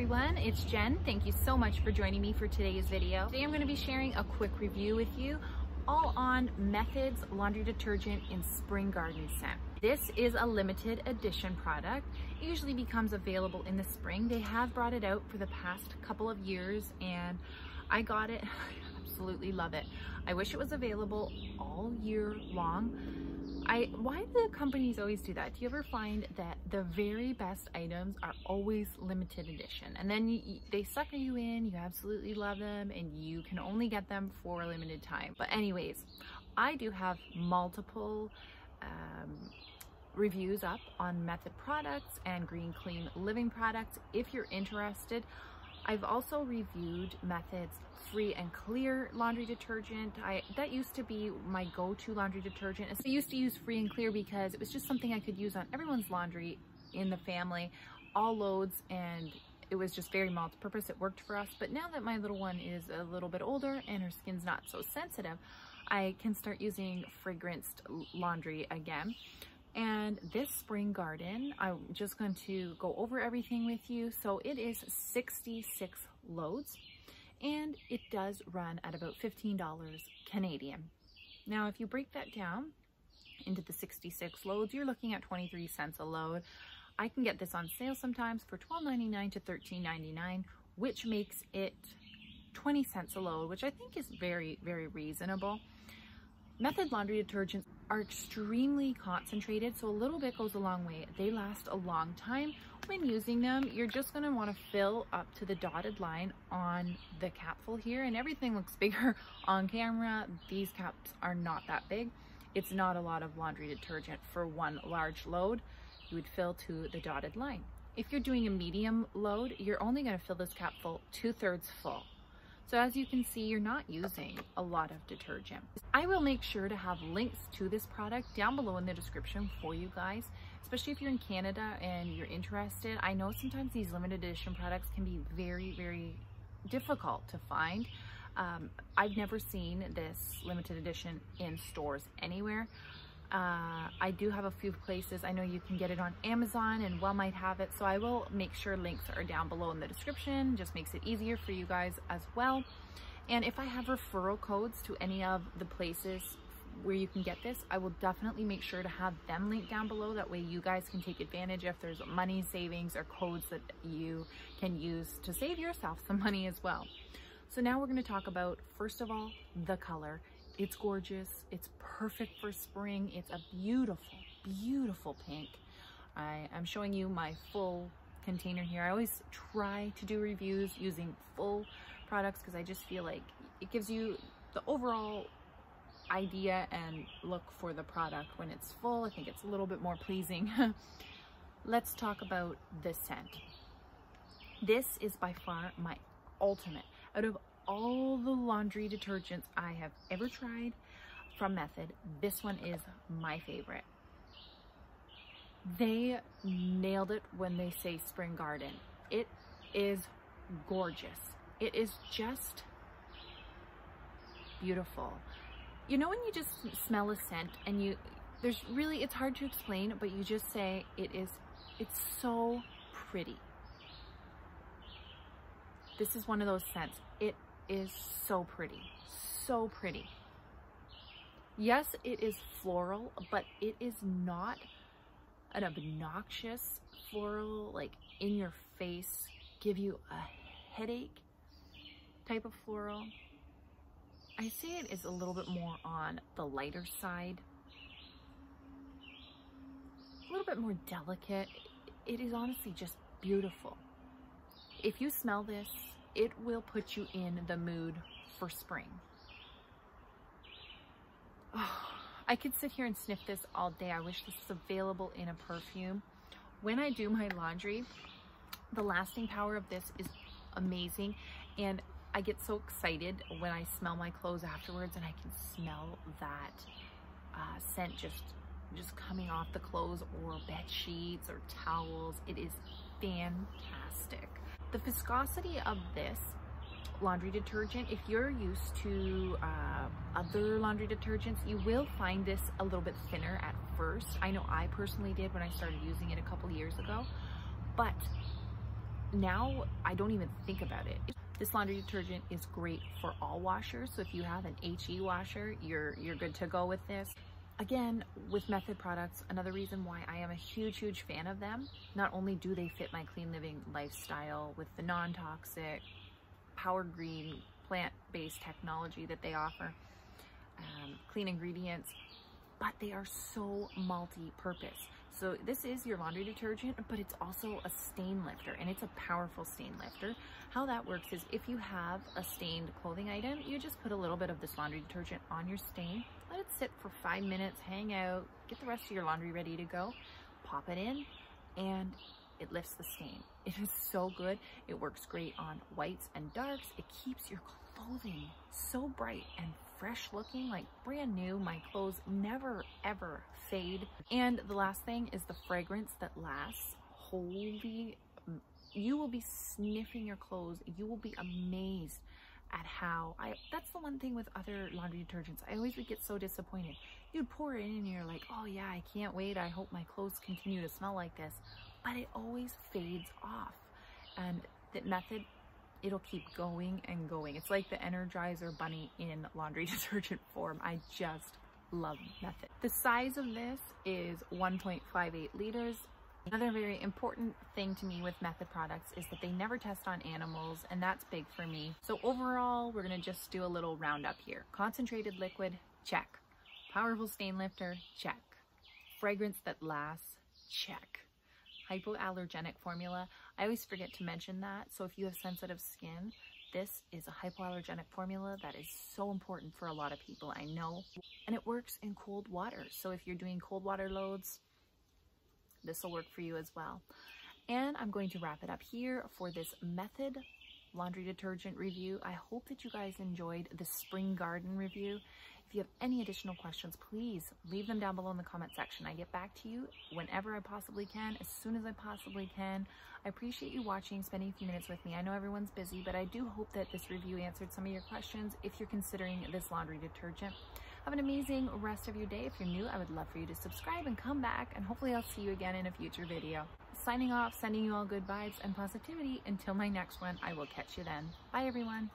everyone, it's Jen. Thank you so much for joining me for today's video. Today I'm going to be sharing a quick review with you all on Methods Laundry Detergent in Spring Garden Scent. This is a limited edition product. It usually becomes available in the spring. They have brought it out for the past couple of years and I got it. I absolutely love it. I wish it was available all year long I why do companies always do that? Do you ever find that the very best items are always limited edition and then you, they sucker you in, you absolutely love them and you can only get them for a limited time. But anyways, I do have multiple um, reviews up on Method products and Green Clean Living products. If you're interested, I've also reviewed Methods Free and Clear laundry detergent. I That used to be my go-to laundry detergent. I used to use Free and Clear because it was just something I could use on everyone's laundry in the family, all loads, and it was just very multi-purpose. It worked for us. But now that my little one is a little bit older and her skin's not so sensitive, I can start using fragranced laundry again. And this spring garden, I'm just going to go over everything with you. So it is 66 loads and it does run at about $15 Canadian. Now, if you break that down into the 66 loads, you're looking at 23 cents a load. I can get this on sale sometimes for $12.99 to $13.99, which makes it 20 cents a load, which I think is very, very reasonable. Method laundry detergents are extremely concentrated, so a little bit goes a long way. They last a long time. When using them, you're just gonna wanna fill up to the dotted line on the capful here, and everything looks bigger on camera. These caps are not that big. It's not a lot of laundry detergent for one large load. You would fill to the dotted line. If you're doing a medium load, you're only gonna fill this capful two thirds full. So as you can see, you're not using a lot of detergent. I will make sure to have links to this product down below in the description for you guys, especially if you're in Canada and you're interested. I know sometimes these limited edition products can be very, very difficult to find. Um, I've never seen this limited edition in stores anywhere. Uh, I do have a few places. I know you can get it on Amazon and Well might have it. So I will make sure links are down below in the description. Just makes it easier for you guys as well. And if I have referral codes to any of the places where you can get this, I will definitely make sure to have them linked down below. That way you guys can take advantage if there's money savings or codes that you can use to save yourself some money as well. So now we're gonna talk about, first of all, the color. It's gorgeous. It's perfect for spring. It's a beautiful, beautiful pink. I am showing you my full container here. I always try to do reviews using full products because I just feel like it gives you the overall idea and look for the product when it's full. I think it's a little bit more pleasing. Let's talk about the scent. This is by far my ultimate. Out of all the laundry detergents I have ever tried from Method, this one is my favorite. They nailed it when they say Spring Garden. It is gorgeous. It is just beautiful. You know when you just smell a scent and you, there's really, it's hard to explain, but you just say it is, it's so pretty. This is one of those scents. It is so pretty, so pretty. Yes, it is floral, but it is not an obnoxious floral, like in your face, give you a headache type of floral. I say it is a little bit more on the lighter side, a little bit more delicate. It is honestly just beautiful. If you smell this, it will put you in the mood for spring. Oh, I could sit here and sniff this all day. I wish this was available in a perfume. When I do my laundry, the lasting power of this is amazing. And I get so excited when I smell my clothes afterwards and I can smell that uh, scent just just coming off the clothes or bed sheets or towels. It is fantastic. The viscosity of this laundry detergent, if you're used to uh, other laundry detergents, you will find this a little bit thinner at first. I know I personally did when I started using it a couple years ago, but now I don't even think about it. This laundry detergent is great for all washers. So if you have an HE washer, you're, you're good to go with this. Again, with Method products, another reason why I am a huge, huge fan of them, not only do they fit my clean living lifestyle with the non-toxic, power green, plant-based technology that they offer, um, clean ingredients, but they are so multi-purpose. So this is your laundry detergent, but it's also a stain lifter and it's a powerful stain lifter. How that works is if you have a stained clothing item, you just put a little bit of this laundry detergent on your stain, it sit for five minutes, hang out, get the rest of your laundry ready to go, pop it in, and it lifts the stain. It is so good. It works great on whites and darks. It keeps your clothing so bright and fresh looking, like brand new. My clothes never ever fade. And the last thing is the fragrance that lasts. Holy, you will be sniffing your clothes. You will be amazed at how I, that's the one thing with other laundry detergents. I always would get so disappointed. You'd pour it in and you're like, oh yeah, I can't wait. I hope my clothes continue to smell like this. But it always fades off. And that method it'll keep going and going. It's like the Energizer Bunny in laundry detergent form. I just love Method. The size of this is 1.58 liters. Another very important thing to me with Method products is that they never test on animals and that's big for me. So overall, we're gonna just do a little roundup here. Concentrated liquid, check. Powerful stain lifter, check. Fragrance that lasts, check hypoallergenic formula. I always forget to mention that. So if you have sensitive skin, this is a hypoallergenic formula that is so important for a lot of people, I know. And it works in cold water. So if you're doing cold water loads, this will work for you as well. And I'm going to wrap it up here for this method laundry detergent review. I hope that you guys enjoyed the spring garden review. If you have any additional questions, please leave them down below in the comment section. I get back to you whenever I possibly can, as soon as I possibly can. I appreciate you watching, spending a few minutes with me. I know everyone's busy, but I do hope that this review answered some of your questions if you're considering this laundry detergent. Have an amazing rest of your day. If you're new, I would love for you to subscribe and come back, and hopefully I'll see you again in a future video. Signing off, sending you all good vibes and positivity. Until my next one, I will catch you then. Bye, everyone.